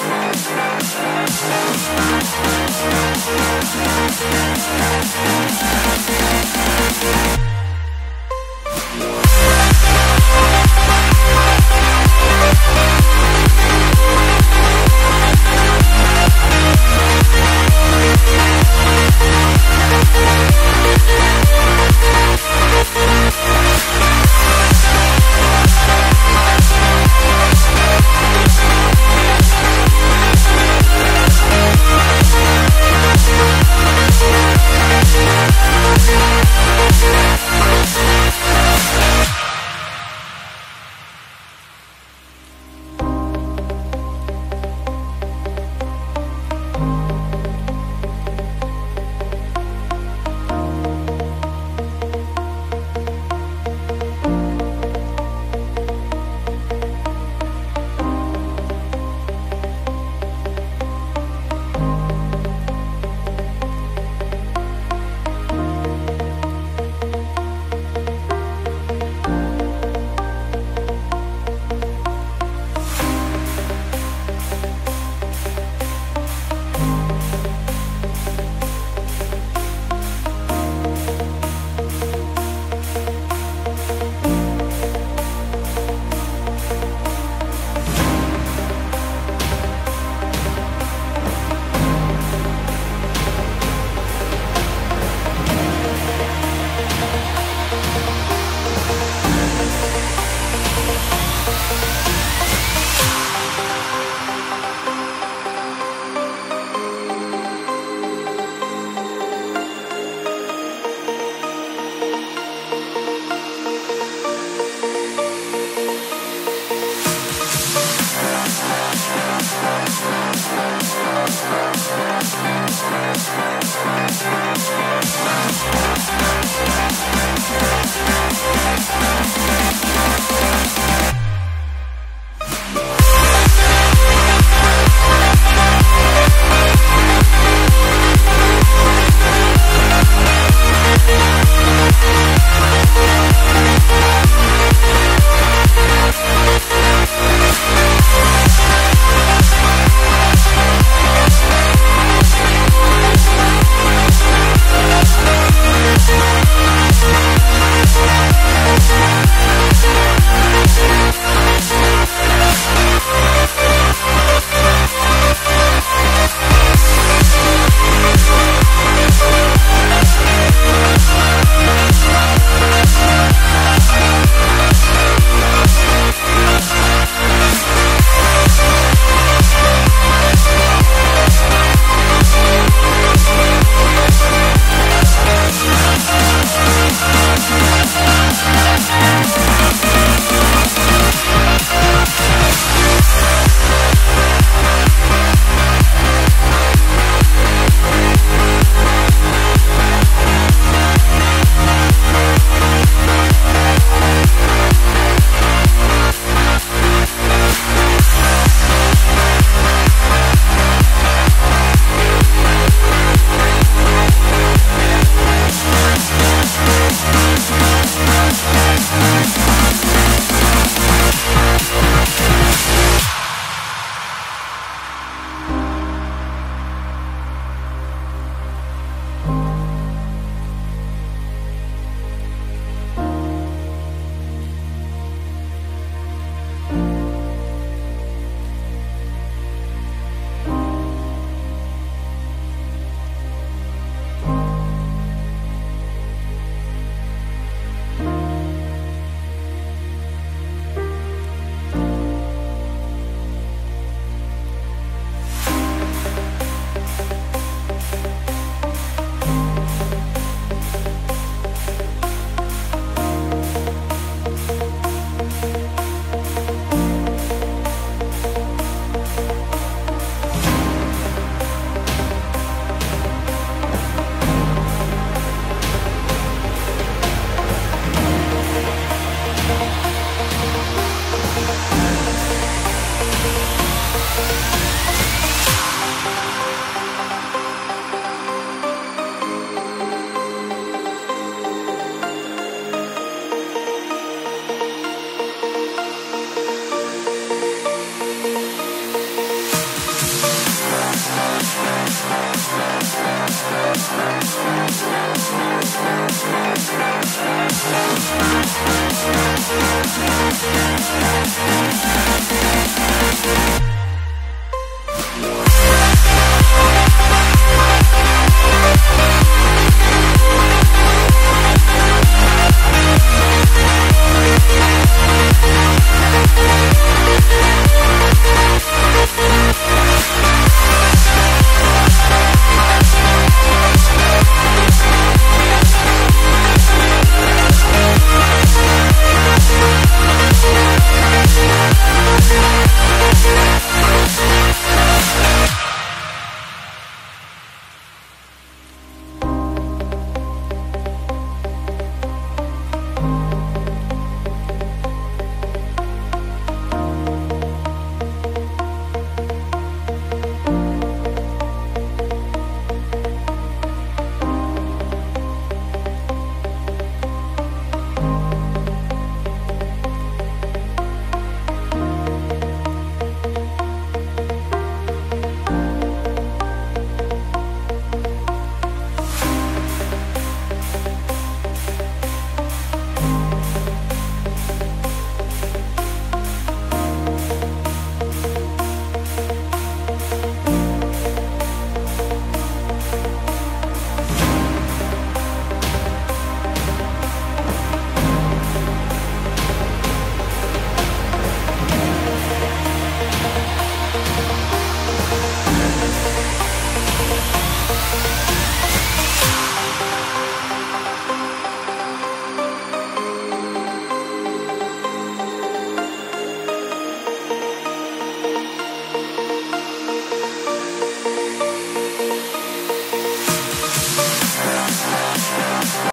We'll